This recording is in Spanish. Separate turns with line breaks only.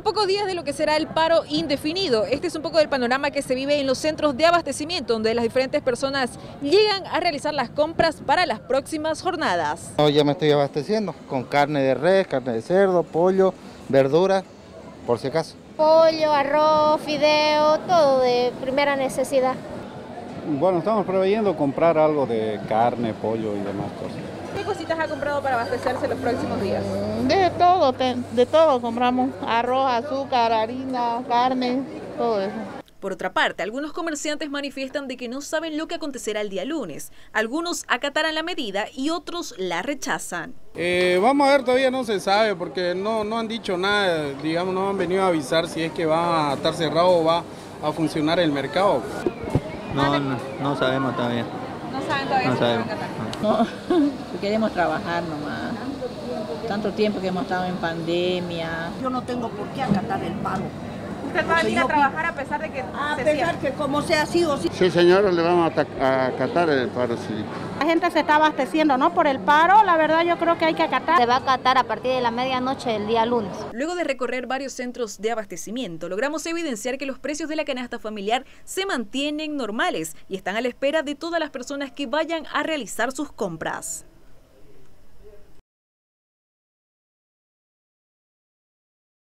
A pocos días de lo que será el paro indefinido, este es un poco del panorama que se vive en los centros de abastecimiento, donde las diferentes personas llegan a realizar las compras para las próximas jornadas.
ya me estoy abasteciendo con carne de res, carne de cerdo, pollo, verduras, por si acaso.
Pollo, arroz, fideo, todo de primera necesidad.
Bueno, estamos preveyendo comprar algo de carne, pollo y demás cosas.
¿Qué cositas ha comprado para abastecerse los próximos días?
De todo, de todo compramos. Arroz, azúcar, harina, carne, todo eso.
Por otra parte, algunos comerciantes manifiestan de que no saben lo que acontecerá el día lunes. Algunos acatarán la medida y otros la rechazan.
Eh, vamos a ver, todavía no se sabe porque no, no han dicho nada, digamos, no han venido a avisar si es que va a estar cerrado o va a funcionar el mercado.
No, no, sabemos todavía.
Saben todavía
no
si
sabemos.
No, queremos trabajar nomás. Tanto tiempo que hemos estado en pandemia.
Yo no tengo por qué acatar el paro.
¿Usted va a venir a trabajar a pesar de que
A
se
pesar que como sea así o sí.
Sí, señora, le vamos a acatar el paro, sí.
Gente se está abasteciendo, ¿no? Por el paro, la verdad yo creo que hay que acatar.
Se va a acatar a partir de la medianoche del día lunes.
Luego de recorrer varios centros de abastecimiento, logramos evidenciar que los precios de la canasta familiar se mantienen normales y están a la espera de todas las personas que vayan a realizar sus compras.